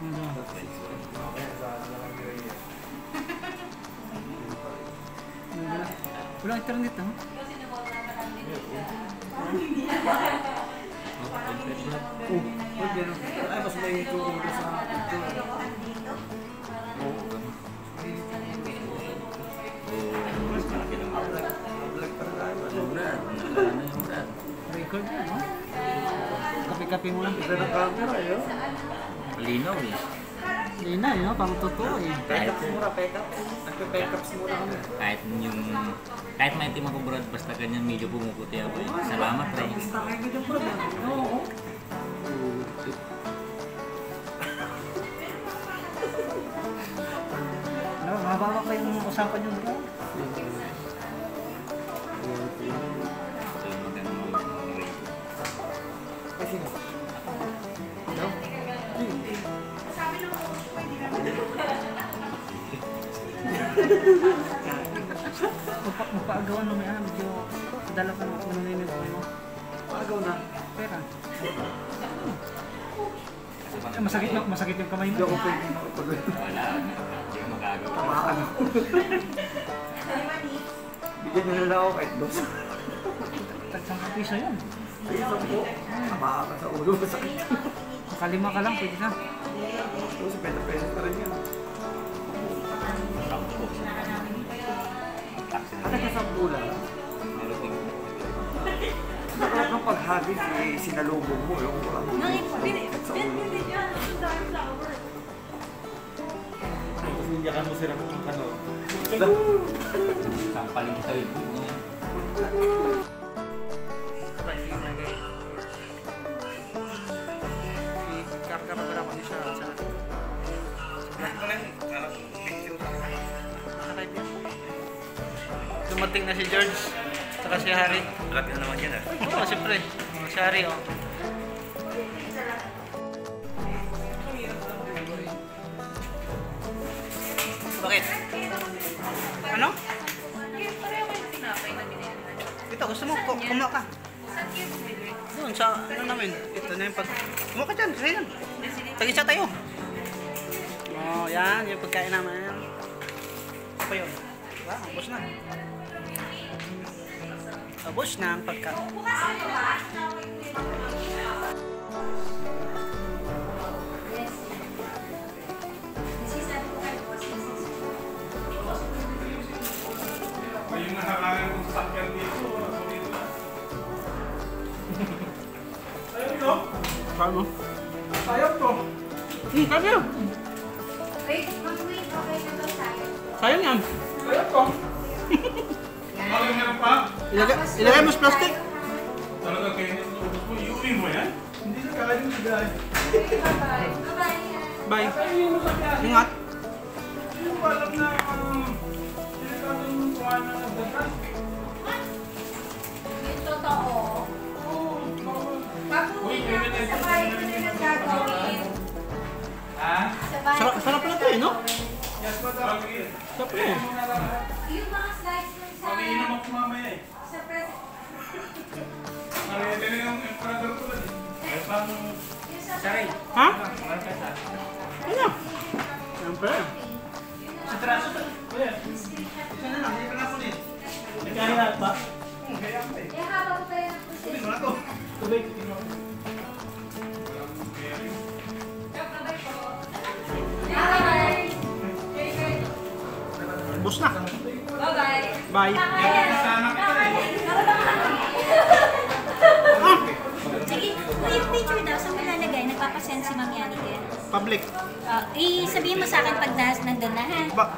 Wala. Wala internet ha? Oh, wag yan. Ay, mas may tutulog sa ito. Mas malaki ng vlog. Vlog pa rin tayo. Ano, Brad? Ano yung Brad? Record yan, no? Kape-kape mo lang. Ganda ng camera, eh. Malinaw eh. Na, yun, pang totoo eh. Pekap mura, pekap. Nagpe-pekaps mura kami. Kahit yung... Kahit maitim ako Brad, basta ganyan medyo pumuputi ako eh. Salamat rin. Takay ko dyan, bro. Oo. No, mababa pa yung usapan yung bro. Magpa magpaagawan mo yan, medyo dala ka ng manunimig mo. Pagaw na. Pera. Eh, masakit na, masakit yung kamay Hindi ako mo. pwede Wala. Hindi ko magagawa. Tamaan ako. Bigyan nyo na lang ako kahit dos. Tagsang piso yun. Ay, isang po. Tamaan ka sa ulo. Masakit. Makalima ka lang, pwede na. Tapos, peta-peta Bakit nung pag-habit, eh, sinalubog mo yung ano, sa ulo. Hindi ka mo sila kung ano. Sampaling sa ibig niya. Karkar pa ako siya sa Dumating na si George, saka si Harry. Grabe na naman yan ah. Oo, siyempre. Oh, si Harry, oh. Bakit? Ano? Ito, gusto mo? Ku- Kumuha ka. Doon sa, ano namin? Ito na yung pag... Kumuha ka dyan, kasi yan. Tag-isa tayo. Oh, yan, yung pagkain namin. Ano pa yun? Diba? Ubus na. Ubus na ang pagkain. Mo? Sayang to. Hmm, kami yun. Wait, mag-wait. Okay na to tayo. Sayang yan. Sayang to. Bakit meron pa? Ilagay, ilagay mo sa plastic. Talaga kayo nito. Ubus mo, iuwi mo yan? Hindi na kaya yung sigay. Bye-bye. Bye-bye. Bye. Mo sa kaya. Ingat. Hindi ko alam na um, delikado yung kumain ng dagat. Yung totoo. Pag uwi na bahay ko na nagagawin. Ha? Sarap- sarap na pala to eh, no? Yes, madam. Sarap na eh. Yung mga slides nun sa... Mag-iinom ako mamaya eh. Ha? Ano? Siyempre. Sa traso to. Kuya. Isa na lang, hindi ka na kunin. Nagkaya ba? Kaya ako eh. Eh, habang yan ako Kunin sa... mo na to. Tubig. Bye! Ubus na. Bye-bye! Bye. Sana Public. Uh, i-sabihin mo sa akin pag nas, nandun na ha. Ba,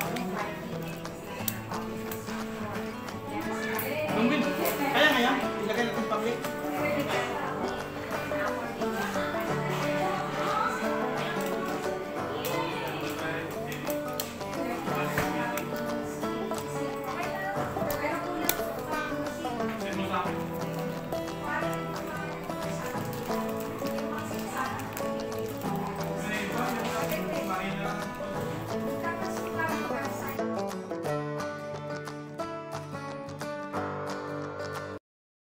Gracias.